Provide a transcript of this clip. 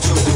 talk to